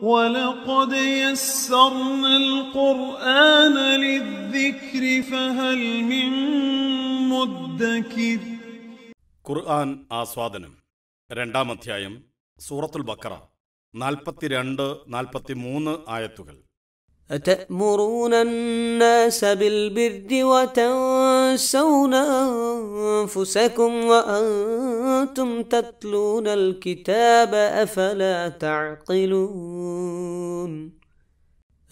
ولقد يسرنا القرآن للذكر فهل من مدكر ഖുർആൻ ആസ്വാദനം രണ്ടാം അധ്യായം സൂറത്തുൽ ബക്കറ നാൽപ്പത്തിരണ്ട് നാൽപ്പത്തിമൂന്ന് ആയത്തുകൾ أتأمرون الناس بالبر وتنسون أنفسكم وأنتم تتلون الكتاب أفلا تعقلون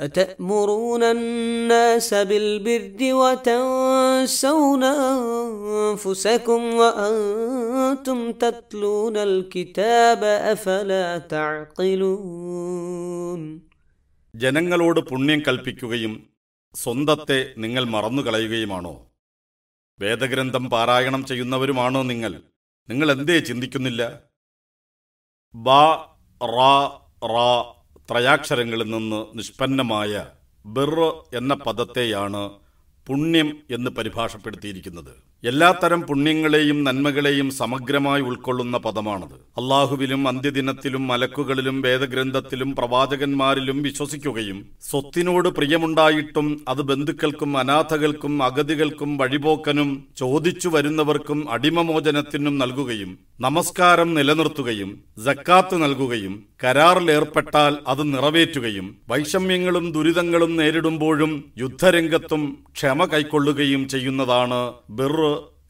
أتأمرون الناس بالبر وتنسون أنفسكم وأنتم تتلون الكتاب أفلا تعقلون ജനങ്ങളോട് പുണ്യം കൽപ്പിക്കുകയും സ്വന്തത്തെ നിങ്ങൾ മറന്നുകളയുകയുമാണോ വേദഗ്രന്ഥം പാരായണം ചെയ്യുന്നവരുമാണോ നിങ്ങൾ? നിങ്ങൾ എന്തേ ചിന്തിക്കുന്നില്ല? ബ റാ റാ ത്രയാക്ഷരങ്ങളിൽ നിന്ന് നിഷ്പന്നമായ ബിർ എന്ന പദത്തെയാണ് പുണ്യം എന്ന് പരിഭാഷപ്പെടുത്തിയിരിക്കുന്നത്. എല്ലാത്തരം പുണ്യങ്ങളെയും നന്മകളെയും സമഗ്രമായി ഉൾക്കൊള്ളുന്ന പദമാണത്. അള്ളാഹുവിലും അന്ത്യദിനത്തിലും മലക്കുകളിലും വേദഗ്രന്ഥത്തിലും പ്രവാചകന്മാരിലും വിശ്വസിക്കുകയും സ്വത്തിനോട് പ്രിയമുണ്ടായിട്ടും അത് ബന്ധുക്കൾക്കും അനാഥകൾക്കും അഗതികൾക്കും വഴിപോക്കനും ചോദിച്ചു വരുന്നവർക്കും അടിമമോചനത്തിനും നൽകുകയും നമസ്കാരം നിലനിർത്തുകയും ജക്കാത്ത് നൽകുകയും കരാറിലേർപ്പെട്ടാൽ അത് നിറവേറ്റുകയും വൈഷമ്യങ്ങളും ദുരിതങ്ങളും നേരിടുമ്പോഴും യുദ്ധരംഗത്തും ക്ഷമ കൈക്കൊള്ളുകയും ചെയ്യുന്നതാണ് ബിർ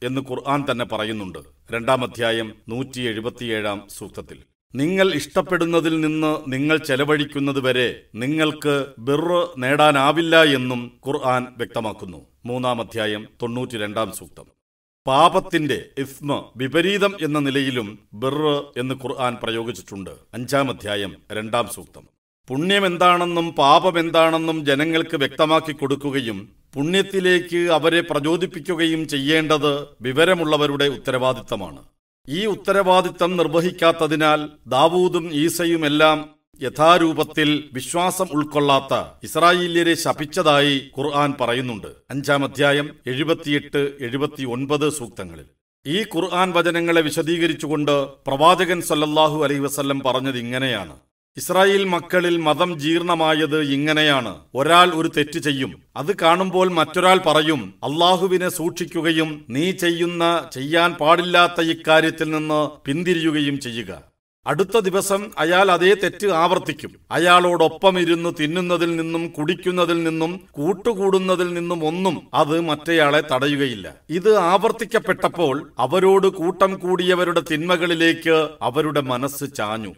എന്ന് ഖുർആൻ തന്നെ പറയുന്നുണ്ട്. രണ്ടാം അധ്യായം നൂറ്റി എഴുപത്തിയേഴാം സൂക്തത്തിൽ. നിങ്ങൾ ഇഷ്ടപ്പെടുന്നതിൽ നിന്ന് നിങ്ങൾ ചെലവഴിക്കുന്നത് വരെ നിങ്ങൾക്ക് ബിർ നേടാനാവില്ല എന്നും ഖുർആൻ വ്യക്തമാക്കുന്നു. മൂന്നാം അധ്യായം തൊണ്ണൂറ്റി രണ്ടാം സൂക്തം. പാപത്തിന്റെ ഇസ്മ വിപരീതം എന്ന നിലയിലും ബിർ എന്ന് ഖുർആൻ പ്രയോഗിച്ചിട്ടുണ്ട്. അഞ്ചാം അധ്യായം രണ്ടാം സൂക്തം. പുണ്യം എന്താണെന്നും പാപം എന്താണെന്നും ജനങ്ങൾക്ക് വ്യക്തമാക്കി കൊടുക്കുകയും പുണ്യത്തിലേക്ക് അവരെ പ്രചോദിപ്പിക്കുകയും ചെയ്യേണ്ടത് വിവരമുള്ളവരുടെ ഉത്തരവാദിത്തമാണ്. ഈ ഉത്തരവാദിത്തം നിർവഹിക്കാത്തതിനാൽ ദാവൂദും ഈസയുമെല്ലാം യഥാരൂപത്തിൽ വിശ്വാസം ഉൾക്കൊള്ളാത്ത ഇസ്രായേല്യരെ ശപിച്ചതായി ഖുർആൻ പറയുന്നുണ്ട്. അഞ്ചാം അധ്യായം എഴുപത്തിയെട്ട് എഴുപത്തി ഒൻപത് സൂക്തങ്ങളിൽ. ഈ ഖുർആൻ വചനങ്ങളെ വിശദീകരിച്ചുകൊണ്ട് പ്രവാചകൻ സല്ലല്ലാഹു അലൈഹി വസല്ലം പറഞ്ഞത് ഇങ്ങനെയാണ്. ഇസ്രായേൽ മക്കളിൽ മതം ജീർണമായത് ഇങ്ങനെയാണ്. ഒരാൾ ഒരു തെറ്റ് ചെയ്യും. അത് കാണുമ്പോൾ മറ്റൊരാൾ പറയും അള്ളാഹുവിനെ സൂക്ഷിക്കുകയും നീ ചെയ്യുന്ന ചെയ്യാൻ പാടില്ലാത്ത ഇക്കാര്യത്തിൽ നിന്ന് പിന്തിരിയുകയും ചെയ്യുക. അടുത്ത ദിവസം അയാൾ അതേ തെറ്റ് ആവർത്തിക്കും. അയാളോടൊപ്പം ഇരുന്ന് തിന്നുന്നതിൽ നിന്നും കുടിക്കുന്നതിൽ നിന്നും കൂട്ടുകൂടുന്നതിൽ നിന്നും ഒന്നും അത് മറ്റേയാളെ തടയുകയില്ല. ഇത് ആവർത്തിക്കപ്പെട്ടപ്പോൾ അവരോട് കൂട്ടം കൂടിയവരുടെ തിന്മകളിലേക്ക് അവരുടെ മനസ്സ് ചാഞ്ഞു.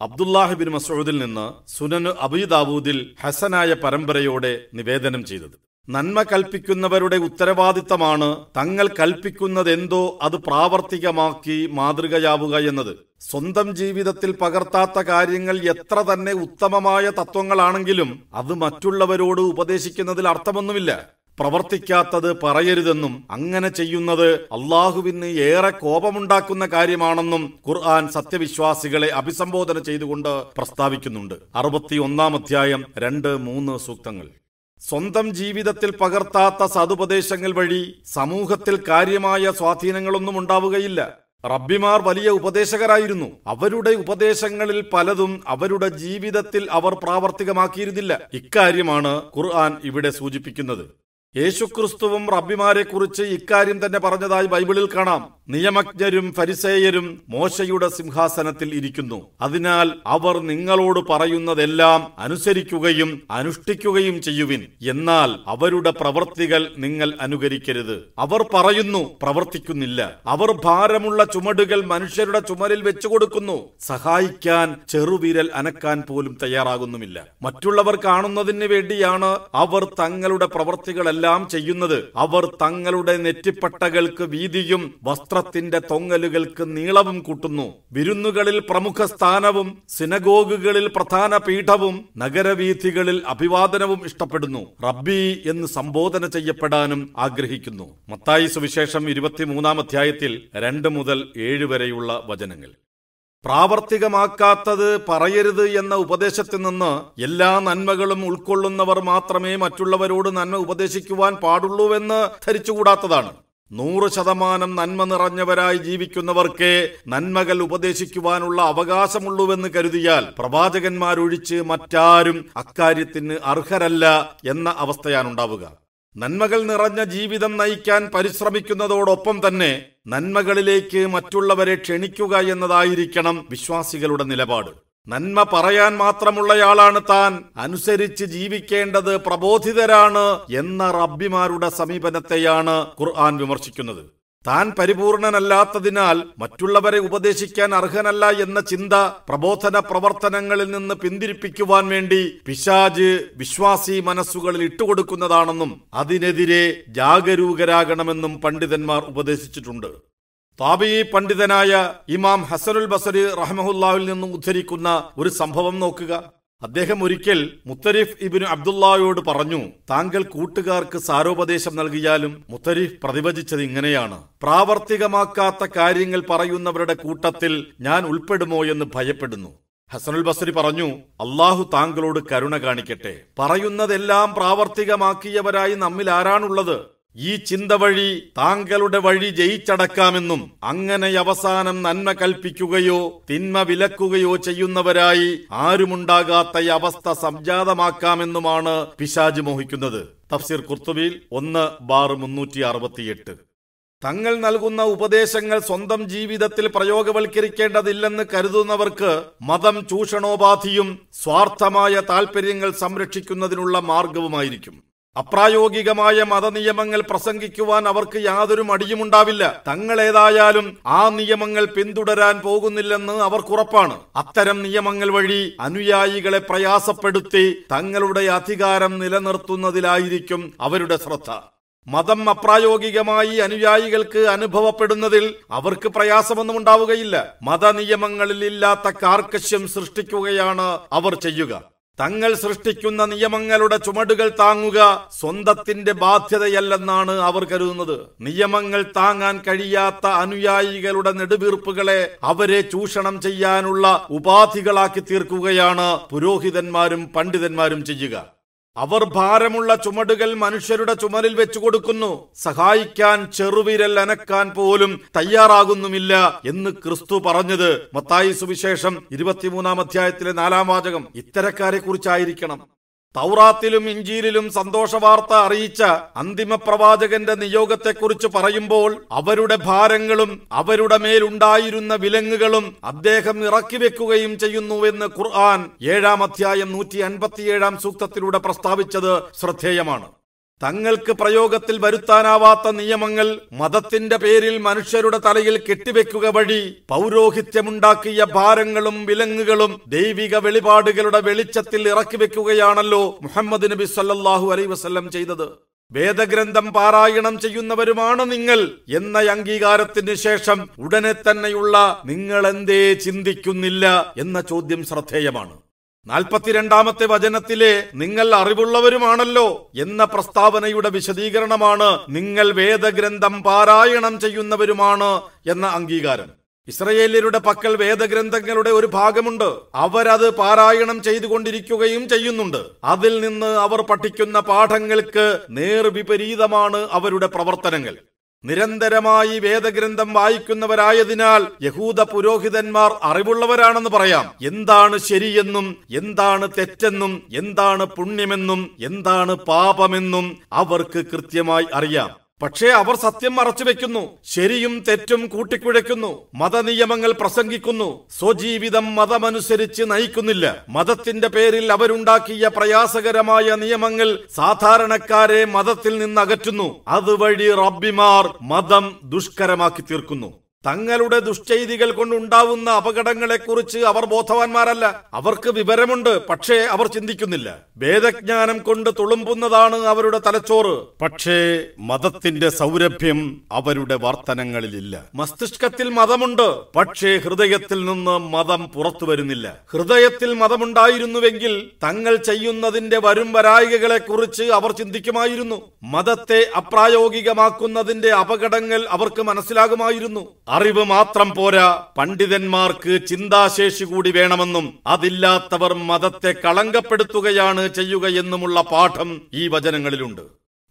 അബ്ദുല്ലാഹിബിൻ മസൂദിൽ നിന്ന് സുനന് അബീദാബൂദിൽ ഹസനായ പരമ്പരയോടെ നിവേദനം ചെയ്തത്. നന്മ കൽപ്പിക്കുന്നവരുടെ ഉത്തരവാദിത്തമാണ് തങ്ങൾ കൽപ്പിക്കുന്നതെന്തോ അത് പ്രാവർത്തികമാക്കി മാതൃകയാവുക എന്നത്. സ്വന്തം ജീവിതത്തിൽ പകർത്താത്ത കാര്യങ്ങൾ എത്ര തന്നെ ഉത്തമമായ തത്വങ്ങളാണെങ്കിലും അത് മറ്റുള്ളവരോട് ഉപദേശിക്കുന്നതിൽ അർത്ഥമൊന്നുമില്ല. പ്രവർത്തിക്കാത്തത് പറയരുതെന്നും അങ്ങനെ ചെയ്യുന്നത് അള്ളാഹുവിന് ഏറെ കോപമുണ്ടാക്കുന്ന കാര്യമാണെന്നും ഖുർആൻ സത്യവിശ്വാസികളെ അഭിസംബോധന ചെയ്തുകൊണ്ട് പ്രസ്താവിക്കുന്നുണ്ട്. അറുപത്തി ഒന്നാം അധ്യായം രണ്ട് മൂന്ന് സൂക്തങ്ങൾ. സ്വന്തം ജീവിതത്തിൽ പകർത്താത്ത സതുപദേശങ്ങൾ വഴി സമൂഹത്തിൽ കാര്യമായ സ്വാധീനങ്ങളൊന്നും ഉണ്ടാവുകയില്ല. റബ്ബിമാർ വലിയ ഉപദേശകരായിരുന്നു. അവരുടെ ഉപദേശങ്ങളിൽ പലതും അവരുടെ ജീവിതത്തിൽ അവർ പ്രാവർത്തികമാക്കിയിരുന്നില്ല. ഇക്കാര്യമാണ് ഖുർആൻ ഇവിടെ സൂചിപ്പിക്കുന്നത്. യേശുക്രിസ്തുവും റബ്ബിമാരെക്കുറിച്ച് ഇക്കാര്യം തന്നെ പറഞ്ഞതായി ബൈബിളിൽ കാണാം. നിയമജ്ഞരും ഫരിസേയരും മോശയുടെ സിംഹാസനത്തിൽ ഇരിക്കുന്നു. അതിനാൽ അവർ നിങ്ങളോട് പറയുന്നതെല്ലാം അനുസരിക്കുകയും അനുഷ്ഠിക്കുകയും ചെയ്യുവിൻ. എന്നാൽ അവരുടെ പ്രവൃത്തികൾ നിങ്ങൾ അനുകരിക്കരുത്. അവർ പറയുന്നു പ്രവർത്തിക്കുന്നില്ല. അവർ ഭാരമുള്ള ചുമടുകൾ മനുഷ്യരുടെ ചുമലിൽ വെച്ചു കൊടുക്കുന്നു സഹായിക്കാൻ ചെറുവിരൽ അനക്കാൻ പോലും തയ്യാറാകുന്നുമില്ല. മറ്റുള്ളവർ കാണുന്നതിന് വേണ്ടിയാണ് അവർ തങ്ങളുടെ പ്രവൃത്തികളെല്ലാം ചെയ്യുന്നത് അവർ തങ്ങളുടെ നെറ്റിപ്പട്ടകൾക്ക് വീതിയും വസ്ത്രത്തിന്റെ തൊങ്ങലുകൾക്ക് നീളവും കൂട്ടുന്നു. വിരുന്നുകളിൽ പ്രമുഖ സ്ഥാനവും സിനഗോഗുകളിൽ പ്രധാന പീഠവും നഗരവീഥികളിൽ അഭിവാദനവും ഇഷ്ടപ്പെടുന്നു. റബ്ബി എന്ന് സംബോധന ചെയ്യപ്പെടാനും ആഗ്രഹിക്കുന്നു. മത്തായി സുവിശേഷം ഇരുപത്തിമൂന്നാം അധ്യായത്തിൽ രണ്ട് മുതൽ ഏഴ് വരെയുള്ള വചനങ്ങൾ. പ്രാവർത്തികമാക്കാത്തത് പറയരുത് എന്ന ഉപദേശത്തിൽ നിന്ന് എല്ലാ നന്മകളും ഉൾക്കൊള്ളുന്നവർ മാത്രമേ മറ്റുള്ളവരോട് നന്മ ഉപദേശിക്കുവാൻ പാടുള്ളൂവെന്ന് ധരിച്ചുകൂടാത്തതാണ്. നൂറ് ശതമാനം നന്മ നിറഞ്ഞവരായി ജീവിക്കുന്നവർക്കേ നന്മകൾ ഉപദേശിക്കുവാനുള്ള അവകാശമുള്ളൂവെന്ന് കരുതിയാൽ പ്രവാചകന്മാരൊഴിച്ച് മറ്റാരും അക്കാര്യത്തിന് അർഹരല്ല എന്ന അവസ്ഥയാണുണ്ടാവുക. നന്മകൾ നിറഞ്ഞ ജീവിതം നയിക്കാൻ പരിശ്രമിക്കുന്നതോടൊപ്പം തന്നെ നന്മകളിലേക്ക് മറ്റുള്ളവരെ ക്ഷണിക്കുക എന്നതായിരിക്കണം വിശ്വാസികളുടെ നിലപാട്. നന്മ പറയാൻ മാത്രമുള്ളയാളാണ് താൻ. അനുസരിച്ച് ജീവിക്കേണ്ടത് പ്രബോധിതരാണ് എന്ന റബ്ബിമാരുടെ സമീപനത്തെയാണ് ഖുർആൻ വിമർശിക്കുന്നത്. താൻ പരിപൂർണനല്ലാത്തതിനാൽ മറ്റുള്ളവരെ ഉപദേശിക്കാൻ അർഹനല്ല എന്ന ചിന്ത പ്രബോധന പ്രവർത്തനങ്ങളിൽ നിന്ന് പിന്തിരിപ്പിക്കുവാൻ വേണ്ടി പിശാജ് വിശ്വാസി മനസ്സുകളിൽ ഇട്ടുകൊടുക്കുന്നതാണെന്നും അതിനെതിരെ ജാഗരൂകരാകണമെന്നും പണ്ഡിതന്മാർ ഉപദേശിച്ചിട്ടുണ്ട്. താബി പണ്ഡിതനായ ഇമാം ഹസനുൽ ബസരി റഹ്മഹുല്ലാവിൽ നിന്നും ഉദ്ധരിക്കുന്ന ഒരു സംഭവം നോക്കുക. അദ്ദേഹം ഒരിക്കൽ മുത്തരിഫ് ഇബിന് അബ്ദുല്ലായോട് പറഞ്ഞു താങ്കൾ കൂട്ടുകാർക്ക് സാരോപദേശം നൽകിയാലും മുത്തരിഫ് പ്രതിഭജിച്ചത് ഇങ്ങനെയാണ്. പ്രാവർത്തികമാക്കാത്ത കാര്യങ്ങൾ പറയുന്നവരുടെ കൂട്ടത്തിൽ ഞാൻ ഉൾപ്പെടുമോ എന്ന് ഭയപ്പെടുന്നു. ഹസനുൽ ബസരി പറഞ്ഞു അള്ളാഹു താങ്കളോട് കരുണ കാണിക്കട്ടെ. പറയുന്നതെല്ലാം പ്രാവർത്തികമാക്കിയവരായി നമ്മിൽ ആരാണുള്ളത്? ഈ ചിന്ത വഴി താങ്കളുടെ വഴി ജയിച്ചടക്കാമെന്നും അങ്ങനെ അവസാനം നന്മ കൽപ്പിക്കുകയോ തിന്മ വിലക്കുകയോ ചെയ്യുന്നവരായി ആരുമുണ്ടാകാത്ത അവസ്ഥ സംജാതമാക്കാമെന്നുമാണ് പിശാജ് മോഹിക്കുന്നത്. തഫ്സീർ കുർത്തുബിൽ ഒന്ന് ബാർ മുന്നൂറ്റി അറുപത്തിയെട്ട് തങ്ങൾ നൽകുന്ന ഉപദേശങ്ങൾ സ്വന്തം ജീവിതത്തിൽ പ്രയോഗവൽക്കരിക്കേണ്ടതില്ലെന്ന് കരുതുന്നവർക്ക് മതം ചൂഷണോപാധിയും സ്വാർത്ഥമായ താൽപര്യങ്ങൾ സംരക്ഷിക്കുന്നതിനുള്ള മാർഗവുമായിരിക്കും. അപ്രായോഗികമായ മതനിയമങ്ങൾ പ്രസംഗിക്കുവാൻ അവർക്ക് യാതൊരു മടിയുമുണ്ടാവില്ല. തങ്ങളേതായാലും ആ നിയമങ്ങൾ പിന്തുടരാൻ പോകുന്നില്ലെന്ന് അവർക്കുറപ്പാണ് അത്തരം നിയമങ്ങൾ വഴി അനുയായികളെ പ്രയാസപ്പെടുത്തി തങ്ങളുടെ അധികാരം നിലനിർത്തുന്നതിലായിരിക്കും അവരുടെ ശ്രദ്ധ. മതം അപ്രായോഗികമായി അനുയായികൾക്ക് അനുഭവപ്പെടുന്നതിൽ അവർക്ക് പ്രയാസമൊന്നും ഉണ്ടാവുകയില്ല. മതനിയമങ്ങളിൽ ഇല്ലാത്ത കാർക്കശ്യം സൃഷ്ടിക്കുകയാണ് അവർ ചെയ്യുക. തങ്ങൾ സൃഷ്ടിക്കുന്ന നിയമങ്ങളുടെ ചുമടുകൾ താങ്ങുക സ്വന്തത്തിന്റെ ബാധ്യതയല്ലെന്നാണ് അവർ കരുതുന്നത്. നിയമങ്ങൾ താങ്ങാൻ കഴിയാത്ത അനുയായികളുടെ നെടുവീർപ്പുകളെ അവരെ ചൂഷണം ചെയ്യാനുള്ള ഉപാധികളാക്കി തീർക്കുകയാണ് പുരോഹിതന്മാരും പണ്ഡിതന്മാരും ചെയ്യുക. അവർ ഭാരമുള്ള ചുമടുകൾ മനുഷ്യരുടെ ചുമലിൽ വെച്ചു കൊടുക്കുന്നു. സഹായിക്കാൻ ചെറുവിരൽ അനക്കാൻ പോലും തയ്യാറാകുന്നുമില്ല എന്ന് ക്രിസ്തു പറഞ്ഞത് മത്തായി സുവിശേഷം ഇരുപത്തിമൂന്നാം അധ്യായത്തിലെ നാലാം വാചകം. ഇത്തരക്കാരെ കുറിച്ചായിരിക്കണം തൗറാത്തിലും ഇഞ്ചീലിലും സന്തോഷവാർത്ത അറിയിച്ച അന്തിമ പ്രവാചകന്റെ നിയോഗത്തെക്കുറിച്ച് പറയുമ്പോൾ അവരുടെ ഭാരങ്ങളും അവരുടെ മേലുണ്ടായിരുന്ന വിലങ്ങുകളും അദ്ദേഹം ഇറക്കി വെക്കുകയും ചെയ്യുന്നുവെന്ന് ഖുർആൻ ഏഴാം അധ്യായം നൂറ്റി അൻപത്തിയേഴാം സൂക്തത്തിലൂടെ പ്രസ്താവിച്ചത് ശ്രദ്ധേയമാണ്. തങ്ങൾക്ക് പ്രയോഗത്തിൽ വരുത്താനാവാത്ത നിയമങ്ങൾ മതത്തിന്റെ പേരിൽ മനുഷ്യരുടെ തലയിൽ കെട്ടിവെക്കുക വഴി പൗരോഹിത്യമുണ്ടാക്കിയ ഭാരങ്ങളും വിലങ്ങുകളും ദൈവിക വെളിപാടുകളുടെ വെളിച്ചത്തിൽ ഇറക്കി വെക്കുകയാണല്ലോ മുഹമ്മദ് നബി സല്ലാഹു അലൈ വസല്ലം ചെയ്തത്. വേദഗ്രന്ഥം പാരായണം ചെയ്യുന്നവരുമാണ് നിങ്ങൾ എന്ന അംഗീകാരത്തിന് ശേഷം ഉടനെ തന്നെയുള്ള നിങ്ങൾ എന്തേ ചിന്തിക്കുന്നില്ല എന്ന ചോദ്യം ശ്രദ്ധേയമാണ്. നാൽപ്പത്തിരണ്ടാമത്തെ വചനത്തിലെ നിങ്ങൾ അറിവുള്ളവരുമാണല്ലോ എന്ന പ്രസ്താവനയുടെ വിശദീകരണമാണ് നിങ്ങൾ വേദഗ്രന്ഥം പാരായണം ചെയ്യുന്നവരുമാണ് എന്ന അംഗീകാരം. ഇസ്രയേലിയരുടെ പക്കൽ വേദഗ്രന്ഥങ്ങളുടെ ഒരു ഭാഗമുണ്ട്. അവരത് പാരായണം ചെയ്തുകൊണ്ടിരിക്കുകയും ചെയ്യുന്നുണ്ട്. അതിൽ നിന്ന് അവർ പഠിക്കുന്ന പാഠങ്ങൾക്ക് നേർവിപരീതമാണ് അവരുടെ പ്രവർത്തനങ്ങൾ. നിരന്തരമായി വേദഗ്രന്ഥം വായിക്കുന്നവരായതിനാൽ യഹൂദ പുരോഹിതന്മാർ അറിവുള്ളവരാണെന്ന് പറയാം. എന്താണ് ശരിയെന്നും എന്താണ് തെറ്റെന്നും എന്താണ് പുണ്യമെന്നും എന്താണ് പാപമെന്നും അവർക്ക് കൃത്യമായി അറിയാം. പക്ഷേ അവർ സത്യം മറച്ചു വെക്കുന്നു ശരിയും തെറ്റും കൂട്ടിക്കുഴയ്ക്കുന്നു മതനിയമങ്ങൾ പ്രസംഗിക്കുന്നു സ്വജീവിതം മതമനുസരിച്ച് നയിക്കുന്നില്ല. മതത്തിന്റെ പേരിൽ അവരുണ്ടാക്കിയ പ്രയാസകരമായ നിയമങ്ങൾ സാധാരണക്കാരെ മതത്തിൽ നിന്ന് അകറ്റുന്നു അതുവഴി റബ്ബിമാർ മതം ദുഷ്കരമാക്കി തീർക്കുന്നു. തങ്ങളുടെ ദുഷ്ചെയ്തികൾ കൊണ്ടുണ്ടാവുന്ന അപകടങ്ങളെക്കുറിച്ച് അവർ ബോധവാന്മാരല്ല. അവർക്ക് വിവരമുണ്ട് പക്ഷേ അവർ ചിന്തിക്കുന്നില്ല. വേദജ്ഞാനം കൊണ്ട് തുളുമ്പുന്നതാണ് അവരുടെ തലച്ചോറ്. പക്ഷേ മതത്തിന്റെ സൗരഭ്യം അവരുടെ വർത്തനങ്ങളിലില്ല. മസ്തിഷ്കത്തിൽ മതമുണ്ട് പക്ഷേ ഹൃദയത്തിൽ നിന്ന് മതം പുറത്തു വരുന്നില്ല. ഹൃദയത്തിൽ മതമുണ്ടായിരുന്നുവെങ്കിൽ തങ്ങൾ ചെയ്യുന്നതിന്റെ വരും വരായികകളെ കുറിച്ച് അവർ ചിന്തിക്കുമായിരുന്നു. മതത്തെ അപ്രായോഗികമാക്കുന്നതിന്റെ അപകടങ്ങൾ അവർക്ക് മനസ്സിലാകുമായിരുന്നു. അറിവ് മാത്രം പോരാ പണ്ഡിതന്മാർക്ക് ചിന്താശേഷി കൂടി വേണമെന്നും അതില്ലാത്തവർ മതത്തെ കളങ്കപ്പെടുത്തുകയാണ് ചെയ്യുകയെന്നുമുള്ള പാഠം ഈ വചനങ്ങളിലുണ്ട്.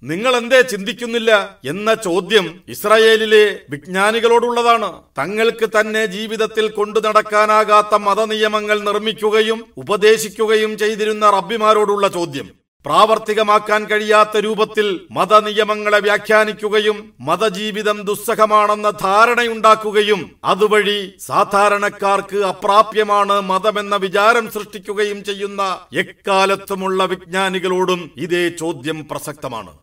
നിങ്ങൾ എന്തേ ചിന്തിക്കുന്നില്ല എന്ന ചോദ്യം ഇസ്രായേലിലെ വിജ്ഞാനികളോടുള്ളതാണ്. തങ്ങൾക്ക് തന്നെ ജീവിതത്തിൽ കൊണ്ടു നടക്കാനാകാത്ത മതനിയമങ്ങൾ നിർമ്മിക്കുകയും ഉപദേശിക്കുകയും ചെയ്തിരുന്ന റബ്ബിമാരോടുള്ള ചോദ്യം. പ്രാവർത്തികമാക്കാൻ കഴിയാത്ത രൂപത്തിൽ മതനിയമങ്ങളെ വ്യാഖ്യാനിക്കുകയും മതജീവിതം ദുസ്സഹമാണെന്ന ധാരണയുണ്ടാക്കുകയും അതുവഴി സാധാരണക്കാർക്ക് അപ്രാപ്യമാണ് മതമെന്ന വിചാരം സൃഷ്ടിക്കുകയും ചെയ്യുന്ന എക്കാലത്തുമുള്ള വിജ്ഞാനികളോടും ഇതേ ചോദ്യം പ്രസക്തമാണ്.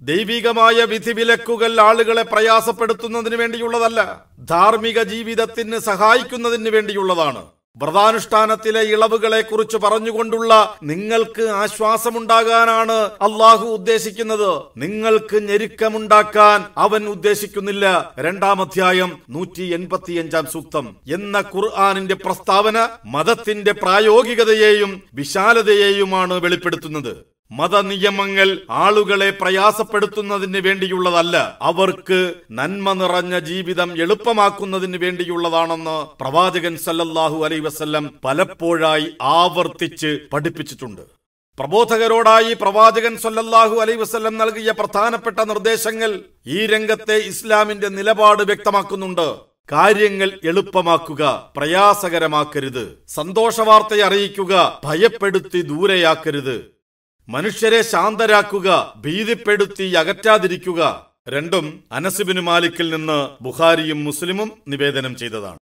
ദൈവികമായ വിധിവിലക്കുകൾ ആളുകളെ പ്രയാസപ്പെടുത്തുന്നതിന് വേണ്ടിയുള്ളതല്ല ധാർമ്മിക ജീവിതത്തിന് സഹായിക്കുന്നതിന് വേണ്ടിയുള്ളതാണ്. വ്രതാനുഷ്ഠാനത്തിലെ ഇളവുകളെ കുറിച്ച് പറഞ്ഞുകൊണ്ടുള്ള നിങ്ങൾക്ക് ആശ്വാസമുണ്ടാകാനാണ് അള്ളാഹു ഉദ്ദേശിക്കുന്നത്. നിങ്ങൾക്ക് ഞെരുക്കമുണ്ടാക്കാൻ അവൻ ഉദ്ദേശിക്കുന്നില്ല. രണ്ടാം അധ്യായം നൂറ്റി എൺപത്തിയഞ്ചാം സൂക്തം. എന്ന ഖുർആാനിന്റെ പ്രസ്താവന മതത്തിന്റെ പ്രായോഗികതയെയും വിശാലതയെയുമാണ് വെളിപ്പെടുത്തുന്നത്. മതനിയമങ്ങൾ ആളുകളെ പ്രയാസപ്പെടുത്തുന്നതിന് വേണ്ടിയുള്ളതല്ല അവർക്ക് നന്മ നിറഞ്ഞ ജീവിതം എളുപ്പമാക്കുന്നതിന് വേണ്ടിയുള്ളതാണെന്ന് പ്രവാചകൻ സല്ലല്ലാഹു അലൈ വസ്ല്ലം പലപ്പോഴായി ആവർത്തിച്ച് പഠിപ്പിച്ചിട്ടുണ്ട്. പ്രബോധകരോടായി പ്രവാചകൻ സല്ലല്ലാഹു അലൈ വസ്ല്ലം നൽകിയ പ്രധാനപ്പെട്ട നിർദ്ദേശങ്ങൾ ഈ രംഗത്തെ ഇസ്ലാമിന്റെ നിലപാട് വ്യക്തമാക്കുന്നുണ്ട്. കാര്യങ്ങൾ എളുപ്പമാക്കുക പ്രയാസകരമാക്കരുത് സന്തോഷവാർത്തയെ അറിയിക്കുക ഭയപ്പെടുത്തി ദൂരെയാക്കരുത്. മനുഷ്യരെ ശാന്തരാക്കുക ഭീതിപ്പെടുത്തി അകറ്റാതിരിക്കുക രണ്ടും അനസിബിന് മാലിക്കിൽ നിന്ന് ബുഖാരിയും മുസ്ലിമും നിവേദനം ചെയ്തതാണ്.